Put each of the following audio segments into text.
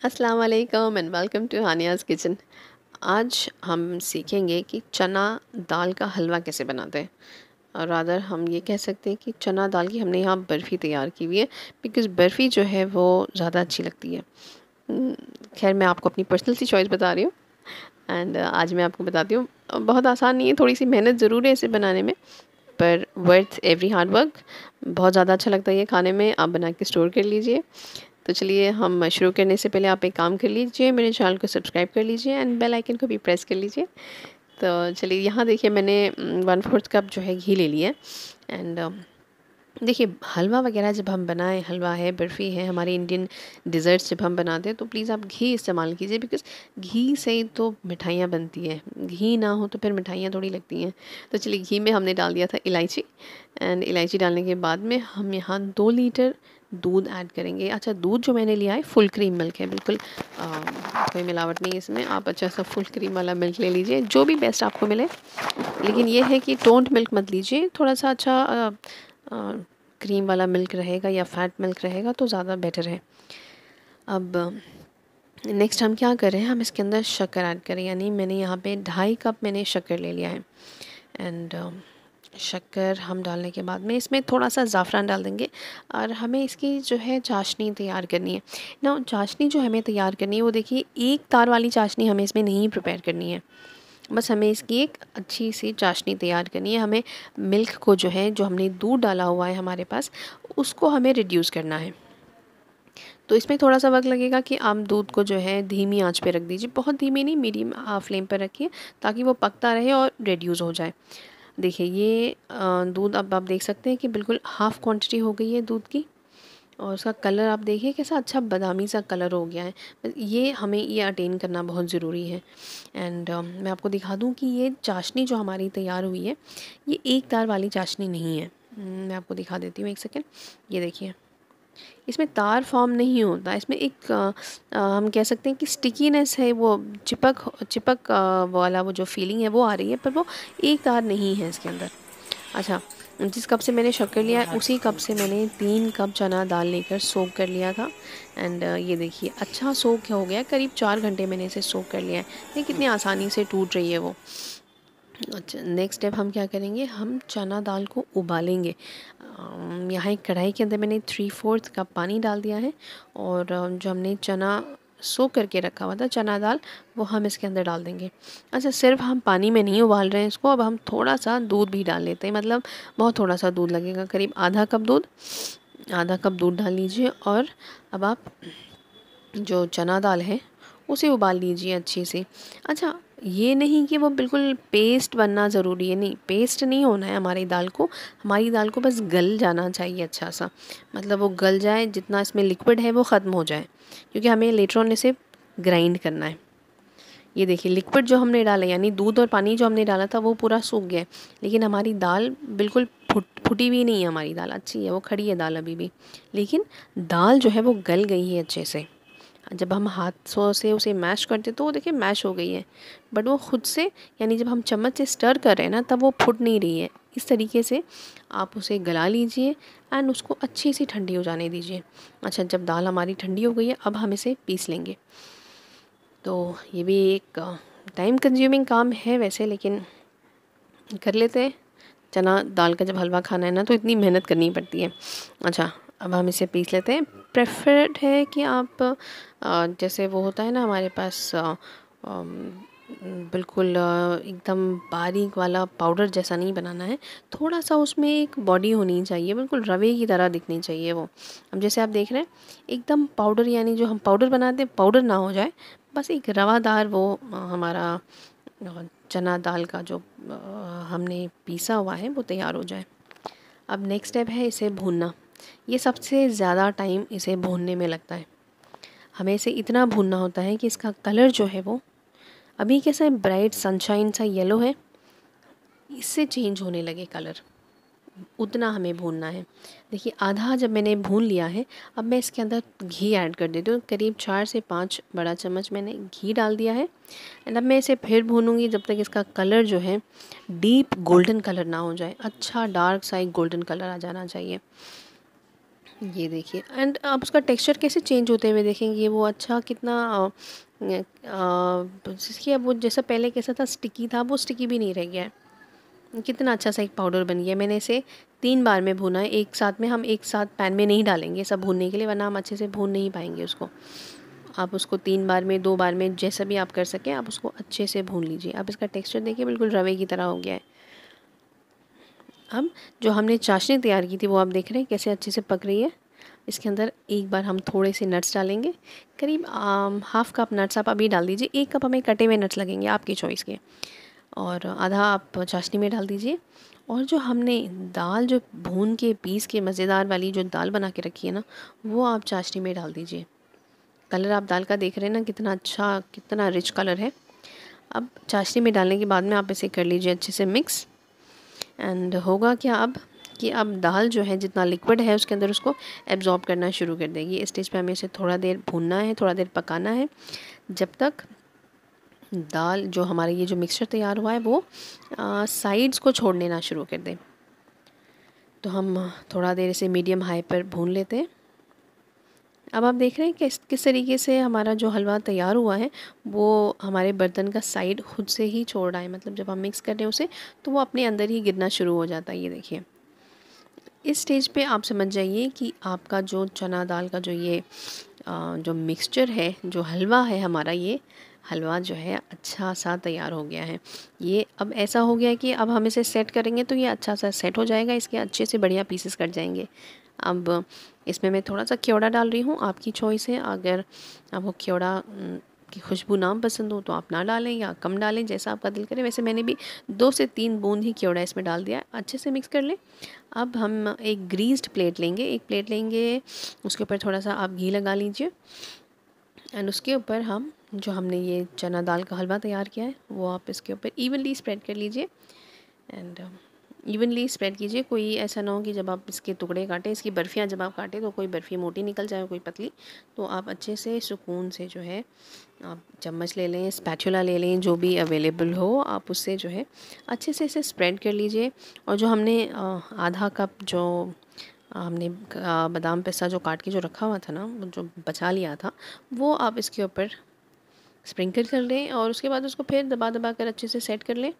अस्सलाम वालेकुम and welcome to Haniya's kitchen आज हम सीखेंगे कि चना दाल का हलवा कैसे बनाते हैं। और रादर हम ये कह सकते हैं कि चना दाल की हमने यहाँ बर्फ़ी तैयार की हुई है बिकॉज़ बर्फ़ी जो है वो ज़्यादा अच्छी लगती है। हम्म, खैर मैं आपको अपनी पर्सनल सी चॉइस बता रही हूँ। एंड आज मैं आपको बताती हूँ बहुत आसान नहीं है थोड़ी सी मेहनत ज़रूर है इसे बनाने में पर वर्थ एवरी हार्ड वर्क बहुत ज़्यादा अच्छा लगता है ये खाने में आप बना के स्टोर कर लीजिए। तो चलिए हम शुरू करने से पहले आप एक काम कर लीजिए, मेरे चैनल को सब्सक्राइब कर लीजिए एंड बेल आइकन को भी प्रेस कर लीजिए। तो चलिए यहाँ देखिए मैंने वन फोर्थ कप जो है घी ले लिया एंड देखिए हलवा वगैरह जब हम बनाएँ, हलवा है, बर्फ़ी है, हमारे इंडियन डिज़र्ट्स जब हम बनाते हैं तो प्लीज़ आप घी इस्तेमाल कीजिए बिकॉज़ घी से ही तो मिठाइयाँ बनती है। घी ना हो तो फिर मिठाइयाँ थोड़ी लगती हैं। तो चलिए घी में हमने डाल दिया था इलायची एंड इलायची डालने के बाद में हम यहाँ दो लीटर दूध ऐड करेंगे। अच्छा दूध जो मैंने लिया है फुल क्रीम मिल्क है बिल्कुल आ, कोई मिलावट नहीं है इसमें। आप अच्छा सा फुल क्रीम वाला मिल्क ले लीजिए जो भी बेस्ट आपको मिले। लेकिन ये है कि टोंट मिल्क मत लीजिए। थोड़ा सा अच्छा आ, आ, क्रीम वाला मिल्क रहेगा या फैट मिल्क रहेगा तो ज़्यादा बेटर है। अब नेक्स्ट हम क्या करें? हम इसके अंदर शक्कर ऐड करें। यानी मैंने यहाँ पे ढाई कप मैंने शक्कर ले लिया है। एंड शक्कर हम डालने के बाद में इसमें थोड़ा सा ज़ाफ़रान डाल देंगे और हमें इसकी जो है चाशनी तैयार करनी है। ना चाशनी जो हमें तैयार करनी है, वो देखिए, एक तार वाली चाशनी हमें इसमें नहीं प्रिपेयर करनी है। बस हमें इसकी एक अच्छी सी चाशनी तैयार करनी है। हमें मिल्क को जो है, जो हमने दूध डाला हुआ है हमारे पास, उसको हमें रिड्यूस करना है। तो इसमें थोड़ा सा वक्त लगेगा कि आप दूध को जो है, धीमी आँच पे रख दीजिए। बहुत धीमी नहीं, मीडियम फ्लेम पर रखिए ताकि वो पकता रहे और रिड्यूस हो जाए। देखिए ये दूध अब आप देख सकते हैं कि बिल्कुल हाफ़ क्वांटिटी हो गई है दूध की और उसका कलर आप देखिए कैसा अच्छा बादामी सा कलर हो गया है। ये हमें ये अटेन करना बहुत ज़रूरी है। एंड uh, मैं आपको दिखा दूँ कि ये चाशनी जो हमारी तैयार हुई है ये एक तार वाली चाशनी नहीं है। मैं आपको दिखा देती हूँ एक सेकेंड। ये देखिए। इसमें तार फॉर्म नहीं होता। इसमें एक आ, आ, हम कह सकते हैं कि स्टिकीनेस है वो चिपक चिपक वाला वो जो फीलिंग है वो आ रही है पर वो एक तार नहीं है इसके अंदर। अच्छा जिस कप से मैंने शक्कर लिया है उसी कप से मैंने तीन कप चना दाल लेकर सोख कर लिया था। एंड ये देखिए अच्छा सोख हो गया। करीब चार घंटे मैंने इसे सोख कर लिया है। देखिए कितनी आसानी से टूट रही है वो। अच्छा नेक्स्ट स्टेप हम क्या करेंगे? हम चना दाल को उबालेंगे। यहाँ एक कढ़ाई के अंदर मैंने थ्री फोर्थ कप पानी डाल दिया है और जो हमने चना सो करके रखा हुआ था, चना दाल, वो हम इसके अंदर डाल देंगे। अच्छा सिर्फ़ हम पानी में नहीं उबाल रहे हैं इसको, अब हम थोड़ा सा दूध भी डाल लेते हैं। मतलब बहुत थोड़ा सा दूध लगेगा, करीब आधा कप दूध, आधा कप दूध डाल लीजिए और अब आप जो चना दाल है, उसे उबाल लीजिए अच्छे से। अच्छा ये नहीं कि वो बिल्कुल पेस्ट बनना ज़रूरी है, नहीं पेस्ट नहीं होना है हमारी दाल को। हमारी दाल को बस गल जाना चाहिए अच्छा सा। मतलब वो गल जाए, जितना इसमें लिक्विड है वो ख़त्म हो जाए, क्योंकि हमें लेटर ऑन इसे ग्राइंड करना है। ये देखिए लिक्विड जो हमने डाला, यानी दूध और पानी जो हमने डाला था, वो पूरा सूख गया लेकिन हमारी दाल बिल्कुल फुट, फुटी हुई नहीं है हमारी दाल, अच्छी है, वो खड़ी है दाल अभी भी। लेकिन दाल जो है वो गल गई है अच्छे से। जब हम हाथों से उसे मैश करते तो वो देखिए मैश हो गई है। बट वो खुद से, यानी जब हम चम्मच से स्टर कर रहे हैं ना, तब वो फुट नहीं रही है। इस तरीके से आप उसे गला लीजिए एंड उसको अच्छी सी ठंडी हो जाने दीजिए। अच्छा जब दाल हमारी ठंडी हो गई है, अब हम इसे पीस लेंगे। तो ये भी एक टाइम कंज्यूमिंग काम है वैसे, लेकिन कर लेते हैं। चना, दाल का जब हलवा खाना है ना तो इतनी मेहनत करनी पड़ती है। अच्छा अब हम इसे पीस लेते हैं। प्रेफर्ड है कि आप जैसे वो होता है ना हमारे पास बिल्कुल एकदम बारीक वाला पाउडर जैसा नहीं बनाना है। थोड़ा सा उसमें एक बॉडी होनी चाहिए, बिल्कुल रवे की तरह दिखनी चाहिए वो। अब जैसे आप देख रहे हैं, एकदम पाउडर यानी जो हम पाउडर बनाते हैं, पाउडर ना हो जाए, बस एक रवादार वो हमारा चना दाल का जो हमने पीसा हुआ है, वो तैयार हो जाए। अब नेक्स्ट स्टेप है इसे भूनना। ये सबसे ज़्यादा टाइम इसे भूनने में लगता है। हमें इसे इतना भूनना होता है कि इसका कलर जो है वो अभी कैसा है ब्राइट सनशाइन सा येलो है, इससे चेंज होने लगे कलर उतना हमें भूनना है। देखिए, आधा जब मैंने भून लिया है, अब मैं इसके अंदर घी ऐड कर देती हूँ। करीब चार से पाँच बड़ा चम्मच मैंने घी डाल दिया है। एंड अब मैं इसे फिर भूनूँगी जब तक इसका कलर जो है डीप गोल्डन कलर ना हो जाए। अच्छा डार्क सा एक गोल्डन कलर आ जाना चाहिए। ये देखिए एंड आप उसका टेक्सचर कैसे चेंज होते हुए देखेंगे? वो अच्छा कितना जिसकी अब वो जैसा पहले कैसा था स्टिकी था, वो स्टिकी भी नहीं रह गया है। कितना अच्छा सा एक पाउडर बन गया मैंने इसे तीन बार में भुना है। एक साथ में हम एक साथ पैन में नहीं डालेंगे सब भूनने के लिए, वरना हम अच्छे से भून नहीं पाएँगे उसको। आप उसको तीन बार में, दो बार में जैसा भी आप कर सकें, आप उसको अच्छे से भून लीजिए। आप इसका टेक्सचर देखिए, बिल्कुल रवे की तरह हो गया है। अब जो हमने चाशनी तैयार की थी, वो आप देख रहे हैं कैसे अच्छे से पक रही है। इसके अंदर एक बार हम थोड़े से नट्स डालेंगे। करीब हाफ़ कप नट्स आप अभी डाल दीजिए। एक कप हमें कटे हुए नट्स लगेंगे आपकी चॉइस के। और आधा आप चाशनी में डाल दीजिए। और जो हमने दाल जो भून के, पीस के, मज़ेदार वाली जो दाल बना के रखी है ना, वो आप चाशनी में डाल दीजिए। कलर आप दाल का देख रहे हैं ना, कितना अच्छा कितना रिच कलर है। अब चाशनी में डालने के बाद में आप इसे कर लीजिए अच्छे से मिक्स एंड होगा क्या अब? कि अब दाल जो है, जितना लिक्विड है, उसके अंदर उसको एब्जॉर्ब करना शुरू कर देगी। इस स्टेज पे हमें इसे थोड़ा देर भूनना है, थोड़ा देर पकाना है। जब तक दाल जो हमारा ये जो मिक्सचर तैयार हुआ है, वो साइड्स को छोड़ने ना शुरू कर दे। तो हम थोड़ा देर इसे मीडियम हाई पर भून लेते हैं। अब आप देख रहे हैं कि किस तरीके से हमारा जो हलवा तैयार हुआ है वो हमारे बर्तन का साइड खुद से ही छोड़ रहा है। मतलब जब हम मिक्स कर रहे हैं उसे तो वो अपने अंदर ही गिरना शुरू हो जाता है ये देखिए। इस स्टेज पे आप समझ जाइए कि आपका जो चना दाल का जो ये आ, जो मिक्सचर है जो हलवा है हमारा ये हलवा जो है अच्छा सा तैयार हो गया है। ये अब ऐसा हो गया है कि अब हम इसे सेट करेंगे तो ये अच्छा सा सेट हो जाएगा इसके अच्छे से बढ़िया पीसेस कट जाएँगे। अब इसमें मैं थोड़ा सा क्योड़ा डाल रही हूँ। आपकी चॉइस है। अगर आपको क्योड़ा की खुशबू ना पसंद हो तो आप ना डालें या कम डालें, जैसा आपका दिल करे। वैसे मैंने भी दो से तीन बूंद ही क्योड़ा इसमें डाल दिया अच्छे से मिक्स कर लें। अब हम एक ग्रीस्ड प्लेट लेंगे। एक प्लेट लेंगे, उसके ऊपर थोड़ा सा आप घी लगा लीजिए। एंड उसके ऊपर हम, जो हमने ये चना दाल का हलवा तैयार किया है, वो आप इसके ऊपर इवनली स्प्रेड कर लीजिए। एंड इवनली स्प्रेड कीजिए। कोई ऐसा ना हो कि जब आप इसके टुकड़े काटें, इसकी बर्फ़ियाँ जब आप काटें तो कोई बर्फ़ी मोटी निकल जाए, कोई पतली तो आप अच्छे से सुकून से जो है, आप चम्मच ले लें स्पैचुला ले लें, जो भी अवेलेबल हो, आप उससे जो है, अच्छे से इसे स्प्रेड कर लीजिए। और जो हमने आधा कप जो हमने बादाम पिस्ता जो काट के जो रखा हुआ था ना, जो बचा लिया था, वो आप इसके ऊपर स्प्रिंकल कर लें और उसके बाद उसको फिर दबा दबा कर अच्छे से सेट कर लें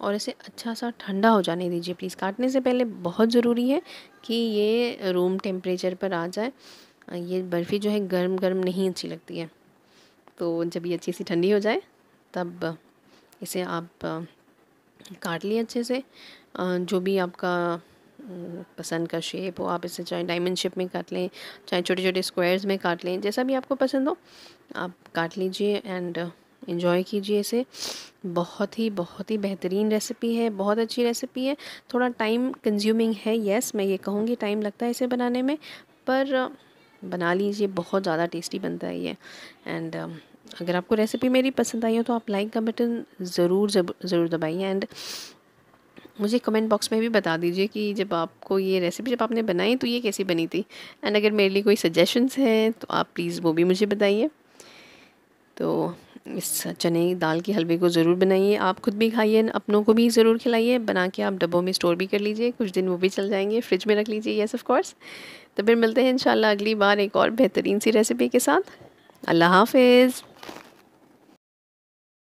और इसे अच्छा सा ठंडा हो जाने दीजिए। प्लीज़, काटने से पहले बहुत ज़रूरी है कि ये रूम टेम्परेचर पर आ जाए। ये बर्फ़ी जो है गर्म गर्म नहीं अच्छी लगती है। तो जब ये अच्छी सी ठंडी हो जाए, तब इसे आप काट लिए अच्छे से। जो भी आपका पसंद का शेप हो, आप इसे चाहे डायमंड शेप में काट लें, चाहे छोटे छोटे स्क्वायर्स में काट लें, जैसा भी आपको पसंद हो, आप काट लीजिए एंड इन्जॉय कीजिए इसे। बहुत ही बहुत ही बेहतरीन रेसिपी है, बहुत अच्छी रेसिपी है। थोड़ा टाइम कंज्यूमिंग है येस मैं ये कहूँगी टाइम लगता है इसे बनाने में, पर बना लीजिए, बहुत ज़्यादा टेस्टी बनता है ये। एंड अगर आपको रेसिपी मेरी पसंद आई हो तो आप लाइक का बटन ज़रूर ज़रूर दबाइए। एंड मुझे कमेंट बॉक्स में भी बता दीजिए कि जब आपको ये रेसिपी जब आपने बनाई तो ये कैसी बनी थी? एंड अगर मेरे लिए कोई सजेशंस हैं तो आप प्लीज़ वो भी मुझे बताइए। तो इस चने दाल के हलवे को ज़रूर बनाइए। आप खुद भी खाइए अपनों को भी ज़रूर खिलाइए। बना के आप डब्बों में स्टोर भी कर लीजिए। कुछ दिन वो भी चल जाएँगे। फ्रिज में रख लीजिए। येस ऑफ़ कोर्स तो फिर मिलते हैं इंशाल्लाह अगली बार एक और बेहतरीन सी रेसिपी के साथ। अल्लाह हाफिज़।